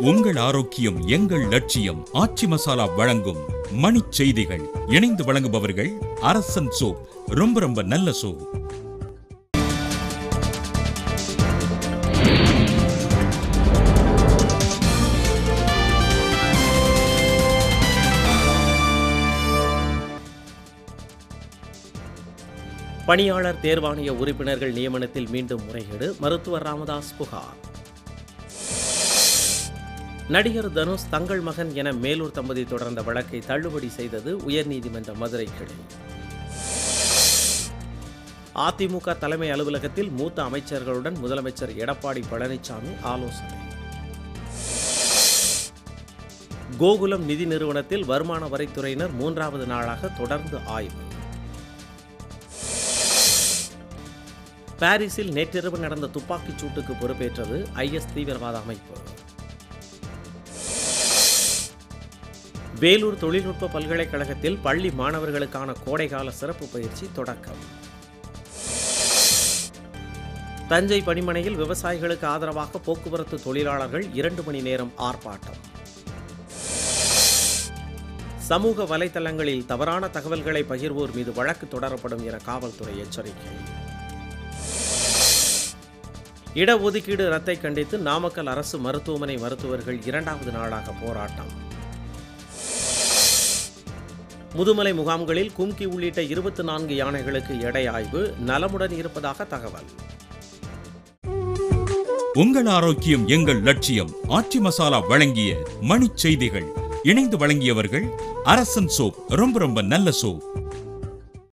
உங்கள் ஆரோக்கியம் எங்கள் லட்சியம் ஆச்சி மசாலா வழங்கும் மணிச் செய்திகள். இணைந்து வழங்குபவர்கள் அரசன் சோப் ரொம்ப ரொம்ப நல்ல சோப். பணியாளர் தேர்வாணைய உறுப்பினர்கள் நியமனத்தில் மீண்டும் முறைகேடு. மருத்துவர் ராமதாஸ் புகார். நடிகர் தனுஷ் தங்கள் மகன் என மேலூர் தம்பதி தொடர்ந்த வழக்கை தள்ளுபடி செய்தது உயர்நீதிமன்ற மதுரை கிளை. அதிமுக தலைமை அலுவலகத்தில் மூத்த அமைச்சர்களுடன் முதலமைச்சர் எடப்பாடி பழனிசாமி ஆலோசனை. கோகுலம் நிதி நிறுவனத்தில் வருமான வரித்துறையினர் மூன்றாவது நாளாக தொடர்ந்து ஆய்வு. பாரிஸில் நேற்றிரவு நடந்த துப்பாக்கிச் சூட்டுக்கு பொறுப்பேற்றது ஐஎஸ் தீவிரவாத அமைப்பு. வேலூர் தொழில்நுட்ப பல்கலைக்கழகத்தில் பள்ளி மாணவர்களுக்கான கோடைகால சிறப்பு பயிற்சி தொடக்கம். தஞ்சை பணிமனையில் விவசாயிகளுக்கு ஆதரவாக போக்குவரத்து தொழிலாளர்கள் இரண்டு மணி நேரம் ஆர்ப்பாட்டம். சமூக வலைதளங்களில் தவறான தகவல்களை பகிர்வோர் மீது வழக்கு தொடரப்படும் என காவல்துறை எச்சரிக்கை. இடஒதுக்கீடு ரத்தை கண்டித்து நாமக்கல் அரசு மருத்துவமனை மருத்துவர்கள் இரண்டாவது நாளாக போராட்டம். முதுமலை முகாம்களில் கும்கி உள்ளிட்ட இருபத்தி நான்கு யானைகளுக்கு எடை ஆய்வு நலமுடன் இருப்பதாக தகவல். உங்கள் ஆரோக்கியம் எங்கள் லட்சியம் ஆட்சி மசாலா வழங்கிய மணிச் செய்திகள். இணைந்து வழங்கியவர்கள் அரசன் சோப் ரொம்ப ரொம்ப நல்ல சோப்.